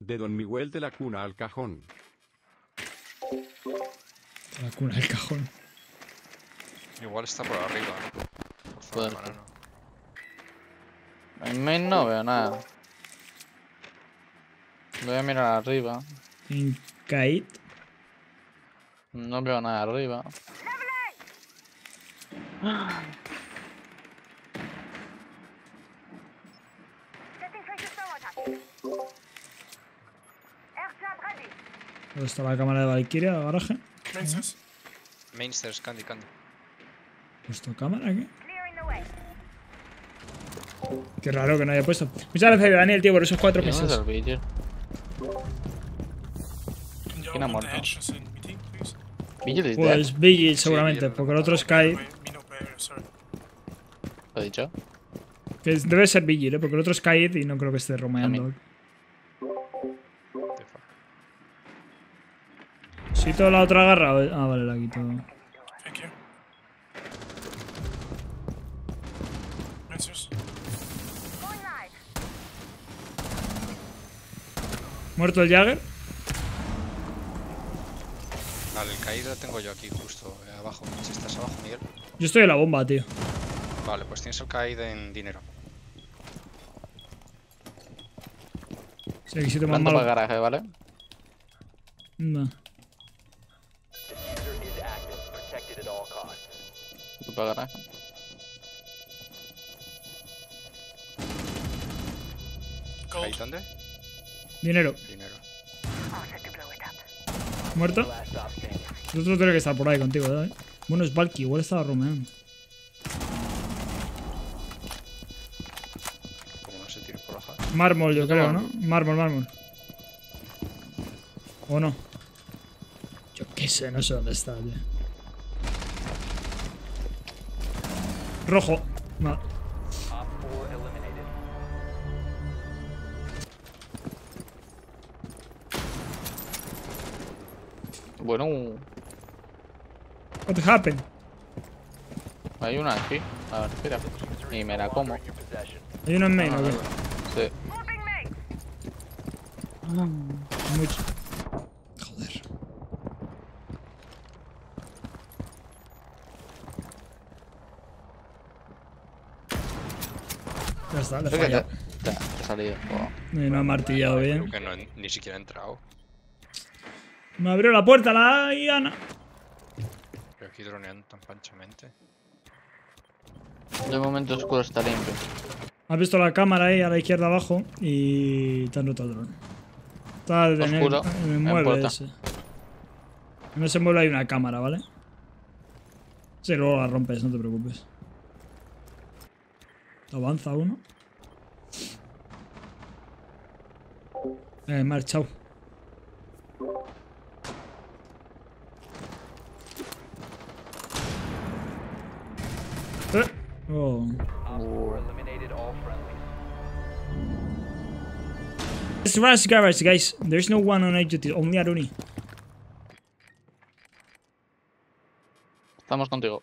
De Don Miguel de la cuna al cajón. La cuna del cajón. Igual está por arriba. Por Puede zona ser. banano. En main no veo nada. Voy a mirar arriba. En Kite. No veo nada arriba. ¿Dónde está la cámara de Valkyria? ¿El garaje? Mainstairs, Candy, Candy. ¿Puesto cámara aquí? Qué raro que no haya puesto. Muchas gracias, Daniel, tío, por esos cuatro ¿Y ¿Dónde meses. es el Vigil? Can you ¿Quién ha muerto? Vigil. Pues Vigil, seguramente, porque el otro es sorry. ¿Lo he dicho? Que debe ser Vigil, ¿eh? porque el otro es Sky y no creo que esté romeando. Si toda la otra agarra. o- Ah, vale, la quito. Thank you. Muerto el Jagger. Vale, el caído lo tengo yo aquí, justo eh, abajo. Si estás abajo, Miguel. Yo estoy en la bomba, tío. Vale, pues tienes el caído en dinero. Si aquí más para malo. el garaje, ¿vale? No. ¿Ahí dónde? Dinero. Dinero. Muerto. El otro tiene que estar por ahí contigo, ¿eh? Bueno, es Valky, igual estaba romeando. Como no se tire por baja. Mármol, yo creo, ¿no? Mármol, mármol. ¿O no? Yo qué sé, no sé dónde está, tío. Rojo. Va. Bueno, What happened? hay una aquí. A ver, espera. Y me la como. Hay uno en main, ¿o qué? Sí. Mucho. Joder. Ya está, le falla. te, ha salido. Oh. Y no ha martillado bien. Creo que no, ni siquiera he entrado. Me abrió la puerta la Iana. Pero aquí droneando tan panchamente. De momento oscuro está limpio. Has visto la cámara ahí a la izquierda abajo y te han roto el dron. Está en el, en el en mueble puerta. ese. En ese mueble hay una cámara, ¿vale? Sí, luego la rompes, no te preocupes. Avanza uno. Eh, marchao. Eh. Oh. It's Rush Garage, guys. There's no one on AGT, only Aruni. Estamos contigo.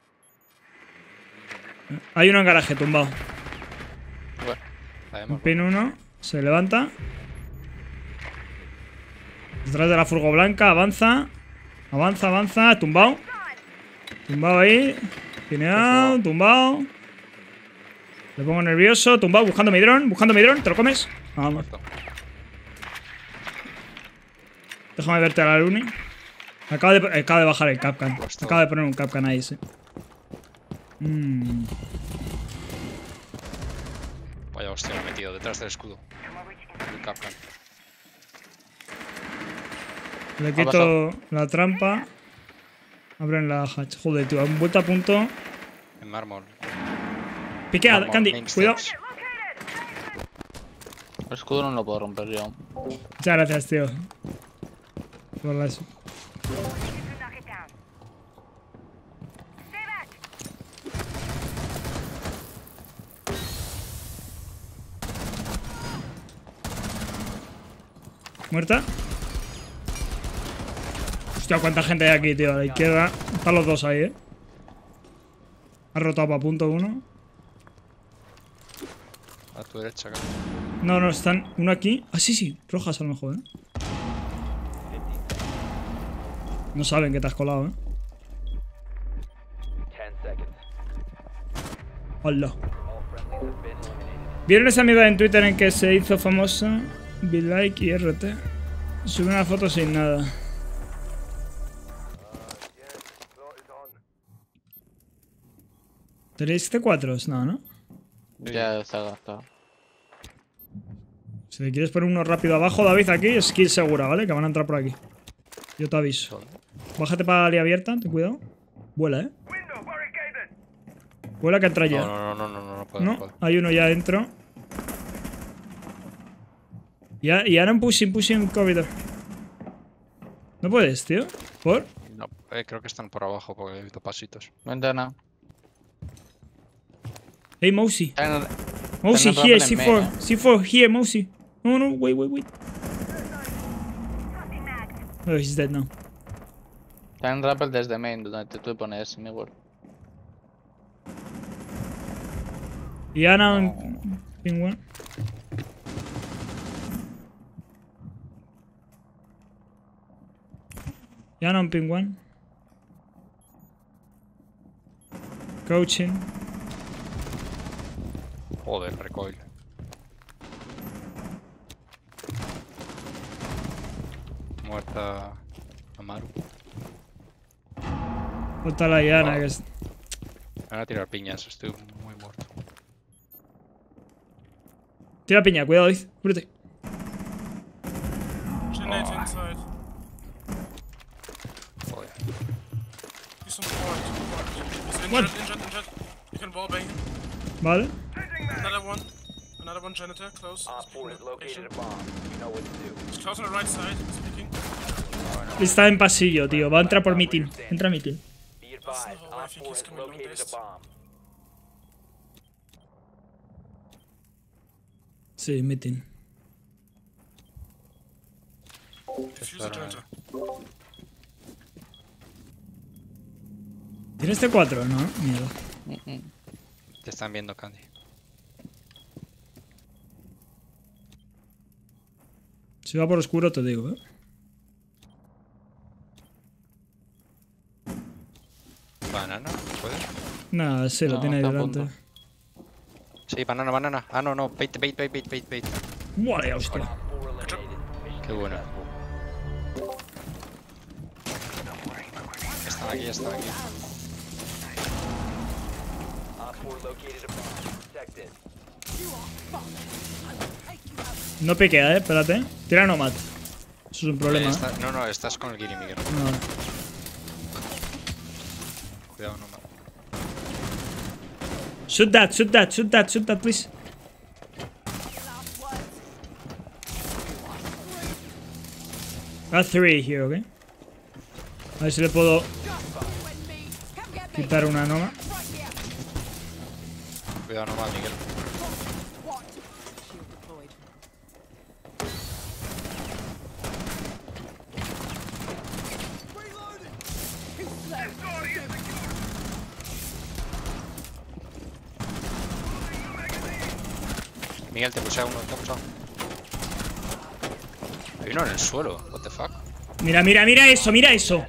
Hay uno en garaje tumbado. Bueno, Además, Pin uno, se levanta. Detrás de la furgo blanca, avanza. Avanza, avanza, tumbado. Tumbado ahí. Pineado, tumbado. Le pongo nervioso, tumbado, buscando mi dron, buscando mi dron, ¿te lo comes? Vamos. Déjame verte a la Luni. Acaba de, acaba de bajar el Capcan. Puesto. Acaba de poner un Capcan ahí, sí. Mm. Vaya hostia, me he metido detrás del escudo. El Capcan. Le quito la trampa. Abren la hatch. Joder, tío, han vuelto a punto. En mármol. Piquea, Candy, cuidado. el escudo no lo puedo romper yo. Muchas gracias, tío. Por las... ¿Muerta? Hostia, cuánta gente hay aquí, tío. A la izquierda. Están los dos ahí, eh. Ha rotado para punto uno. A tu derecha, acá. No, no, están uno aquí. Ah, sí, sí, rojas a lo mejor, ¿eh? No saben que te has colado, ¿eh? Hola. ¿Vieron esa mierda en Twitter en que se hizo famosa? Be like y RT. Sube una foto sin nada. ¿Tenéis C4? No, ¿no? Ya está gastado. Si te quieres poner uno rápido abajo, David, aquí, skill segura, ¿vale? Que van a entrar por aquí. Yo te aviso. Bájate para la área abierta, ten cuidado. Vuela, ¿eh? Vuela que entra ya. No, no, no, no, no, no puedo. No, No, puedo. hay uno ya adentro. Y, a- y ahora en pushing, pushing corridor. No puedes, tío. ¿Por? No, eh, creo que están por abajo porque he visto pasitos. Ventana. Hey, Mousy. Está en- Mousy, Están here, rappel en C4. main, C4, here, Mousy. No, no, wait, wait, wait. Oh, he's dead now. Está en rappel desde main, donde te tú pones mi wall. Y ahora en ping one. Y ahora en ping one. Coaching. Joder, recoil. Muerta Amaru. Falta la Yana, que es... Van a tirar piñas, estoy muy muerto. Tira piña, cuidado, dice. Cúbrete. What? Vale. Another one. Another one janitor, close. Op He's 4 peeking has located location. a bomb. You know what to do. He's close on the right side. He's peeking. Está en pasillo, tío. Va a entrar por meeting. Entra a meeting. Be advised, the whole Op way, I think 4 he's has coming long located a base. bomb. Sí, meeting. Diffuser janitor. ¿Tienes C4? No, mierda. Mm, mm. Te están viendo, Candy. Si va por oscuro, te digo, ¿eh? Banana, ¿puede? Nada, sí, lo No, tiene ahí delante. Sí, banana, banana. Ah, no, no. Bait, bait, bait, bait, bait, bait. Vale, hostia. Op 4 eliminated. Mission Qué bueno. Están aquí, están aquí. No piquea, eh, espérate. Tira nomad. Eso es un problema. Eh, está- no, no, estás con el Giri, Miguel. No. Cuidado, no. ma- Shoot that, shoot that, shoot that, shoot that, please. Got three here, okay? A ver si le puedo quitar una noma. Cuidado, no más, Miguel. Miguel, te puse a uno, te he puesto. Hay uno en el suelo, what the fuck. Mira, mira, mira eso, mira eso.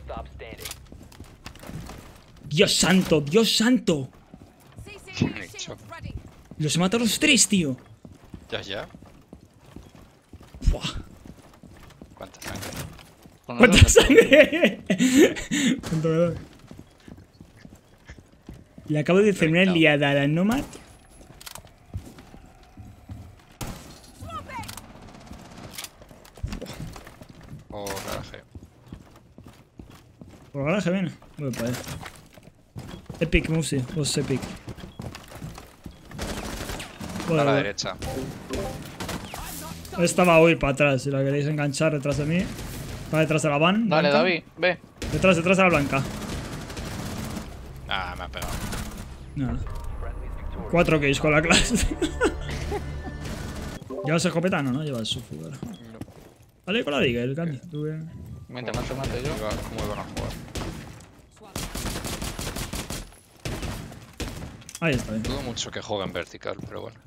Dios santo, Dios santo. ¿Qué han hecho? Los he matado a los tres, tío. Ya, ya. Buah. ¿Cuánta sangre? ¿Cuánta sangre? Le acabo de hacer una liada a la Nomad. O garaje. Viene. Voy para allá. Epic, Musi. Vos Epic. A Bueno, la derecha. esta va a huir para atrás. Si la queréis enganchar detrás de mí. Está detrás de la van. Dale, blanca. David, ve. Detrás, detrás de la blanca. Ah, me ha pegado. Nada. Cuatro kills con la clase. ¿Llevas escopeta? No, no llevas su fútbol. Vale, con la diga, el Candy. Tú bien. Mientras más te mate yo. ¿Cómo iban a jugar? Ahí está bien. Dudo mucho que jueguen vertical, pero bueno.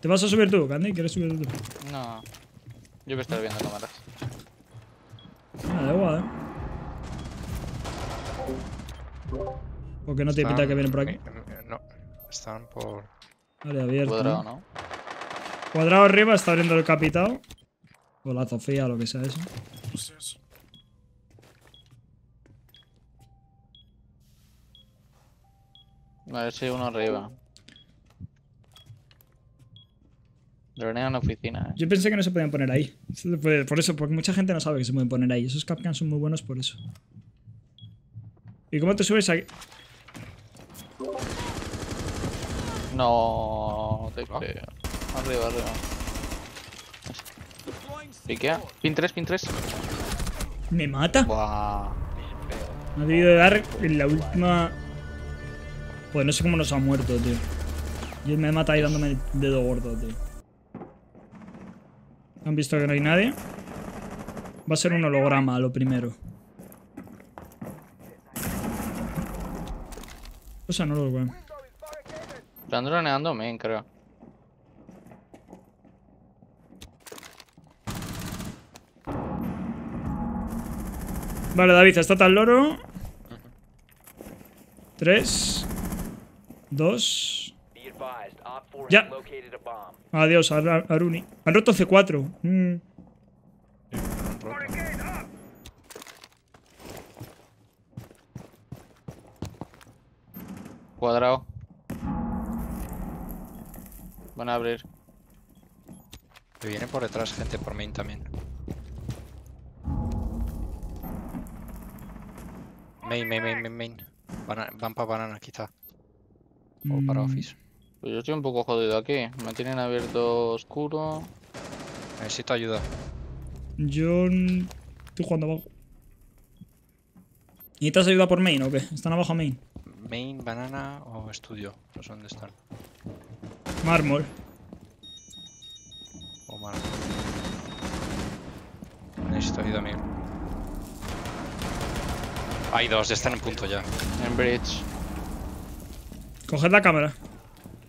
¿Te vas a subir tú, Candy? ¿Quieres subir tú? No. Yo voy a estar viendo cámaras. Ah, da igual, eh. Porque no te pinta Están- que vienen por aquí. No, están por. Vale, abierto. Cuadrado, ¿no? ¿no? Cuadrado arriba está abriendo el capitao. O la Sofía, lo que sea eso. A ver si uno arriba. Dronea en la oficina, eh. Yo pensé que no se podían poner ahí. Por eso, porque mucha gente no sabe que se pueden poner ahí. Esos capcans son muy buenos por eso. ¿Y cómo te subes aquí? No, te creo. Arriba, arriba. Piquea. Pin 3, pin 3. ¿Me mata? Buah. Me ha debido de dar en la última. Pues no sé cómo nos ha muerto, tío. Y me mata ahí dándome el dedo gordo, tío. Han visto que no hay nadie. Va a ser un holograma lo primero. O sea, no los veo. Están droneando main, creo. Vale, David, está tal loro. Tres. Dos. Be advised, Op 4 Ya. has located a bomb. Adiós, Ar- Aruni. Han roto C4. Mm. Cuadrado. Van a abrir. Que viene por detrás gente por main también. Main, main, main, main, main. Bana- van para banana quizá. O para Mm. office. Pues yo estoy un poco jodido aquí. Me tienen abierto oscuro. Necesito ayuda. Yo. Estoy jugando abajo. ¿Necesitas ayuda por main o qué? ¿Están abajo main? Main, banana o estudio. No sé dónde están. Mármol. O mal. Necesito ayuda, amigo. Hay dos, están en punto ya. En bridge. Coged la cámara.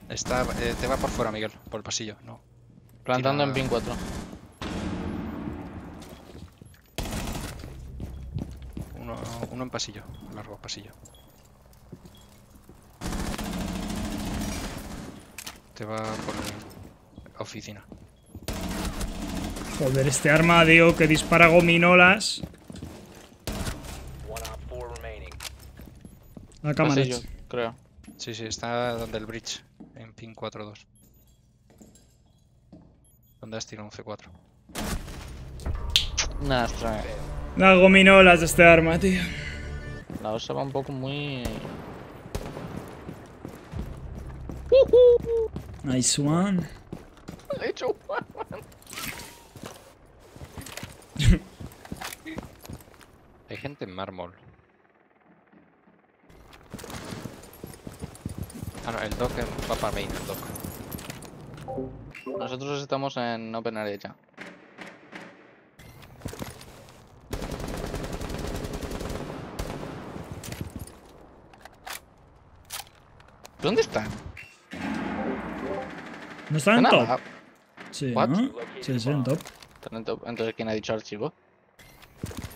Está, eh, te va por fuera, Miguel, por el pasillo. No. Plantando en pin 4. Uno, uno en pasillo, largo pasillo. Te va por la oficina. Joder, este arma, tío, que dispara gominolas. One Op 4 remaining. La cámara. Pasillo, creo. Sí, sí, está donde el bridge, en pin 4-2. ¿Dónde has tirado un C4? Nah, extraño. Las gominolas de este arma, tío. La osa va un poco muy. Nice one. Le he hecho. Hay gente en mármol. Ah, no, el dock va para main, el dock. Nosotros estamos en open area ya. ¿Dónde están? ¿No están en top? abajo. Sí, What? ¿no? Sí, sí, en top. Están en top. Entonces, ¿quién ha dicho archivo?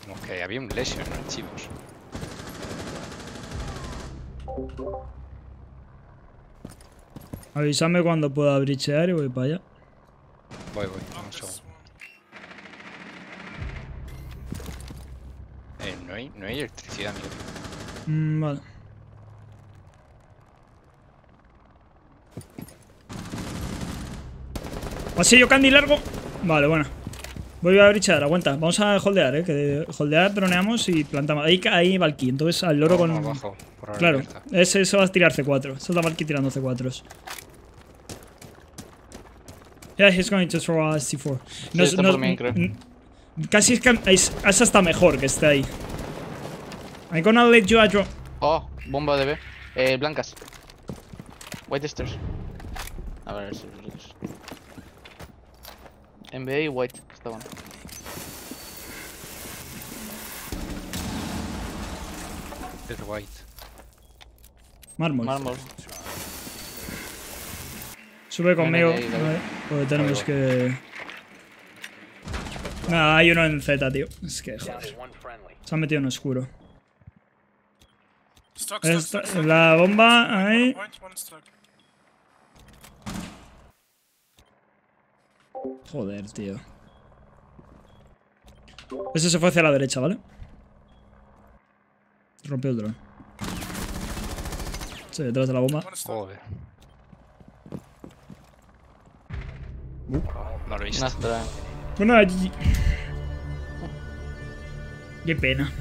Como que había un lesion en archivos. Avísame cuando pueda brichear y voy para allá. Voy, voy, un segundo. Eh, no, hay, no hay electricidad, Miguel. Mm, vale. Pasillo candy largo. Vale, bueno. Voy a brichar, aguanta. Vamos a holdear, eh. Que holdear, droneamos y plantamos. Ahí, ahí Valky. Entonces al loro No, con. no, abajo, por Claro, abierta. ese, ese va a tirar C4. Esa es la Valky tirando C4s. Yeah, he's going to throw a C4. Sí, está por main, creo. Casi es que es, es hasta mejor que esté ahí. I'm gonna let you a draw. Oh, bomba de B. Eh, blancas. White stairs. A ver si En B y white Es white. Mármol. Mármol. Sube conmigo. Vale, Porque tenemos que. Nada, hay uno en Z, tío. Es que, joder. Se ha metido en oscuro. Esta- la bomba ahí. Joder, tío. Ese se fue hacia la derecha, ¿vale? Rompió el dron. Sí, detrás de la bomba. Joder. No lo he visto. Bueno, GG. Qué pena.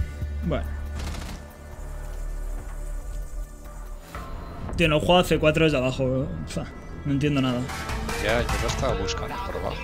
Bueno. Tío, no juego a C4 desde abajo, bro. No entiendo nada. Ya, yo lo estaba buscando por abajo.